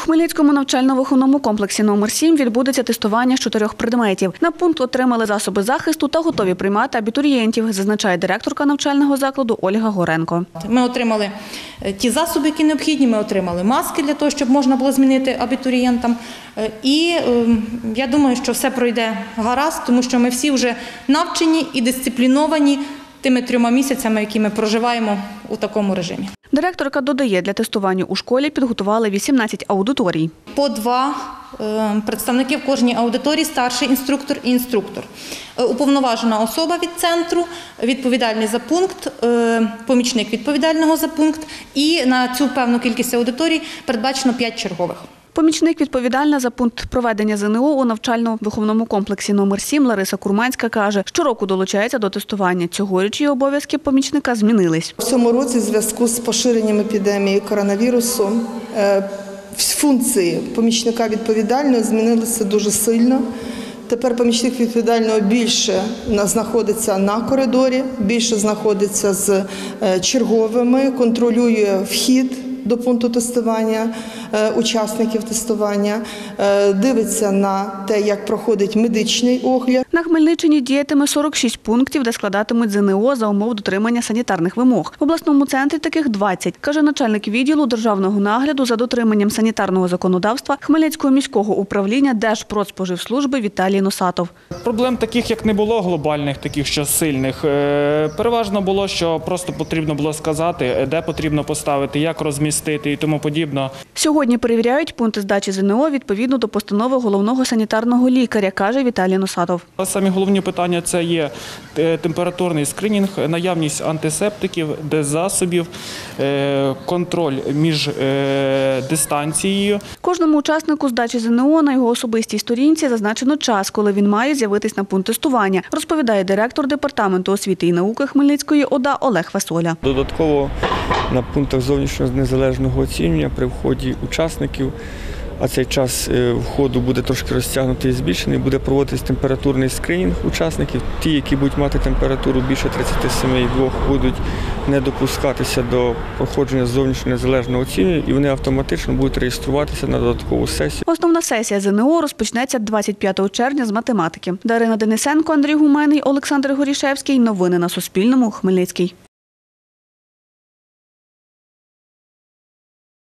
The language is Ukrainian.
Хмельницькому навчально-виховному комплексі номер 7 відбудеться тестування з чотирьох предметів. На пункт отримали засоби захисту та готові приймати абітурієнтів, зазначає директорка навчального закладу Ольга Горенко. Ми отримали е, ті засоби, які необхідні. Ми отримали маски для того, щоб можна було змінити абітурієнтам. Е, І е, я думаю, що все пройде гаразд, тому що ми всі вже навчені і дисципліновані тими трьома місяцями, які ми проживаємо у такому режимі. Директорка додає, для тестування у школі підготували 18 аудиторій. По два е, представники в кожній аудиторії, старший інструктор і інструктор. Е, Уповноважена особа від центру, відповідальний за пункт, е, помічник відповідального за пункт. І на цю певну кількість аудиторій передбачено 5 чергових. Помічник відповідальна за пункт проведення ЗНО у навчально-виховному комплексі номер 7 Лариса Курманська каже, щороку долучається до тестування. Цьогоріч її обов'язки помічника змінились. В цьому році, в зв'язку з поширенням епідемії коронавірусу, е, функції помічника відповідального змінилися дуже сильно. Тепер помічник відповідального більше знаходиться на коридорі, більше знаходиться з е, черговими, контролює вхід до пункту тестування е, учасників тестування, е, дивиться на те, як проходить медичний огляд. На Хмельниччині діятиме 46 пунктів, де складатимуть ЗНО за умов дотримання санітарних вимог. В обласному центрі таких 20, каже начальник відділу державного нагляду за дотриманням санітарного законодавства Хмельницького міського управління Держпродспоживслужби Віталій Носатов. Проблем таких, як не було глобальних, таких що сильних. Е, Переважно було, що просто потрібно було сказати, де потрібно поставити, як розмістити і тому подібно. Сьогодні перевіряють пункти здачі ЗНО відповідно до постанови головного санітарного лікаря, каже Віталій Носатов. Самі головні питання це є е, температурний скринінг, наявність антисептиків, деззасобів, е, контроль між е, дистанцією. Кожному учаснику здачі ЗНО на його особистій сторінці зазначено час, коли він має з'явитись на пункт тестування, розповідає директор департаменту освіти і науки Хмельницької ОДА Олег Фасоля. Додатково на пунктах зовнішнього незалежного оцінювання при вході учасників, а цей час е, входу буде трошки розтягнутий і збільшений, буде проводитись температурний скринінг учасників. Ті, які будуть мати температуру більше 37,2, будуть не допускатися до проходження зовнішнього незалежного оцінювання, і вони автоматично будуть реєструватися на додаткову сесію. Основна сесія ЗНО розпочнеться 25 червня з математики. Дарина Денисенко, Андрій Гуменний, Олександр Горішевський. Новини на Суспільному. Хмельницький.